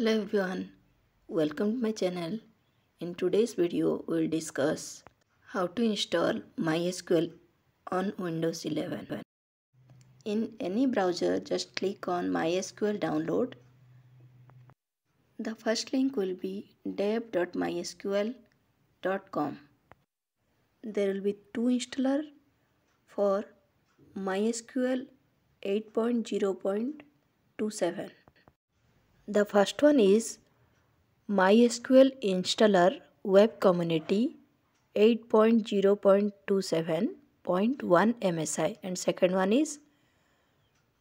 Hello everyone, welcome to my channel. In today's video, we'll discuss how to install MySQL on Windows 11. In any browser, just click on MySQL download. The first link will be dev.mysql.com. There will be two installer for MySQL 8.0.27 the first one is MySQL Installer Web Community 8.0.27.1 MSI and second one is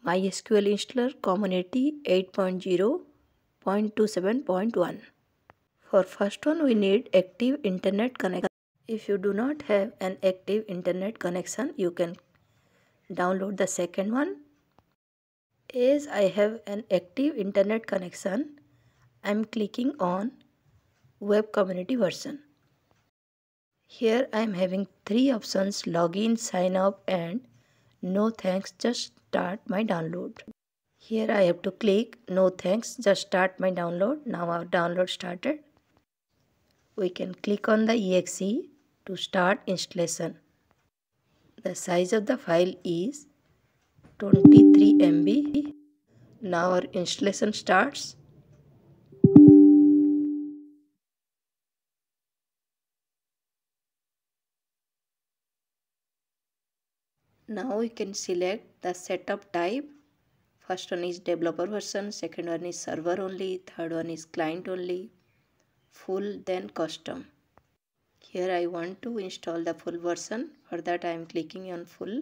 MySQL Installer Community 8.0.27.1. For first one we need active internet connection. If you do not have an active internet connection you can download the second one as I have an active internet connection, I am clicking on web community version. Here I am having three options login, sign up and no thanks just start my download. Here I have to click no thanks just start my download. Now our download started. We can click on the exe to start installation. The size of the file is 23 MB. Now our installation starts. Now we can select the setup type. First one is developer version, second one is server only, third one is client only, full then custom. Here I want to install the full version. For that I am clicking on full.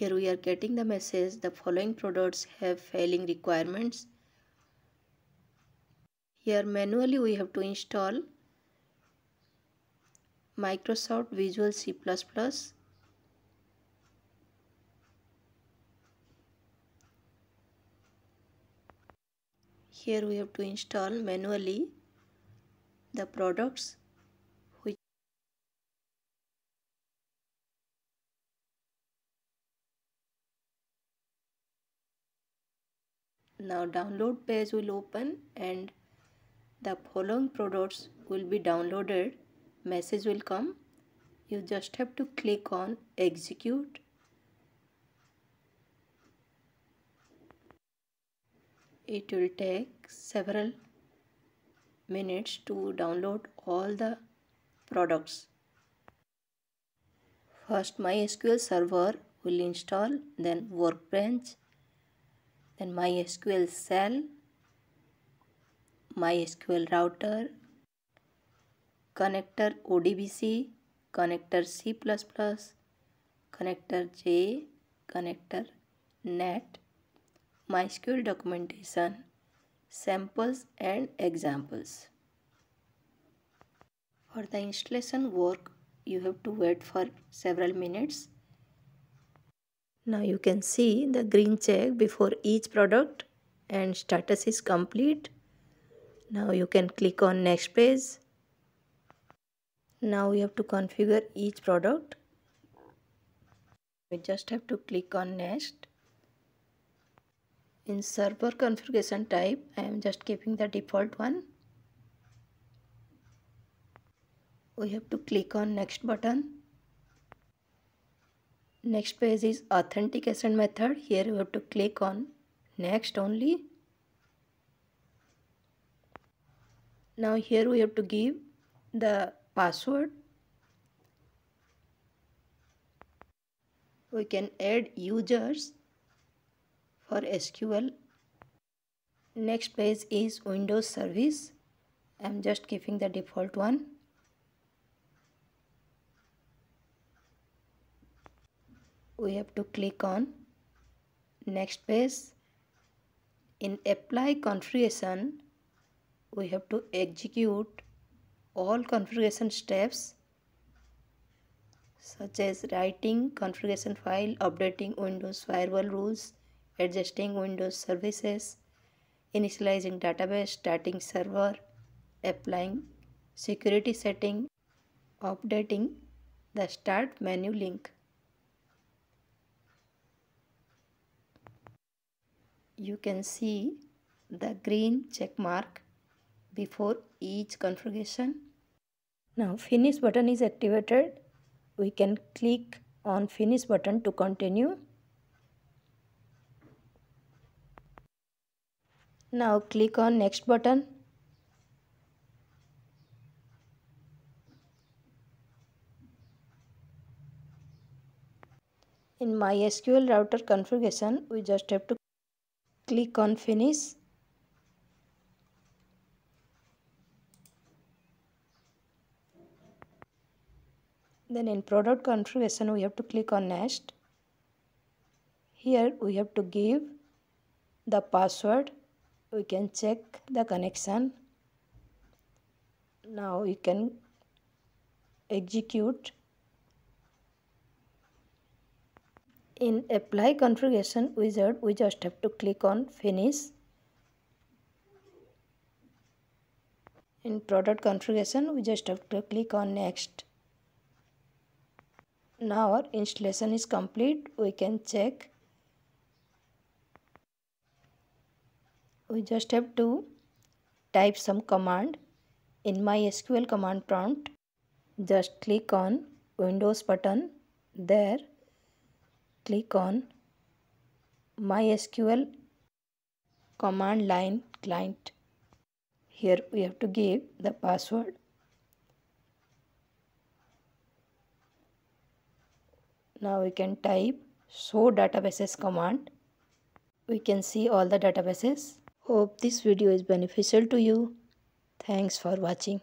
Here we are getting the message the following products have failing requirements. Here manually we have to install Microsoft Visual C++. Here we have to install manually the products now download page will open and the following products will be downloaded. Message will come. You just have to click on execute. It will take several minutes to download all the products. First mysql server will install then workbench then MySQL Shell, MySQL router, connector ODBC, connector C++, connector J, connector NET, MySQL documentation, samples and examples. For the installation work, you have to wait for several minutes now you can see the green check before each product and status is complete. Now you can click on next page. Now we have to configure each product. We just have to click on next. In server configuration type, I am just keeping the default one. We have to click on next button next page is authentication method. Here you have to click on next only. Now here we have to give the password. We can add users for SQL next page is Windows service. I'm just keeping the default one we have to click on next page. In apply configuration we have to execute all configuration steps such as writing configuration file updating windows firewall rules adjusting windows services initializing database starting server applying security setting updating the start menu link you can see the green check mark before each configuration. Now finish button is activated. We can click on finish button to continue. Now click on next button. In MySQL router configuration, we just have to click on finish. Then in product configuration, we have to click on next. Here we have to give the password we can check the connection now we can execute in apply configuration wizard we just have to click on finish. In product configuration we just have to click on next. Now our installation is complete. We can check. We just have to type some command. In MySQL command prompt just click on windows button. There click on mysql command line client here we have to give the password now we can type show databases command we can see all the databases Hope this video is beneficial to you. Thanks for watching.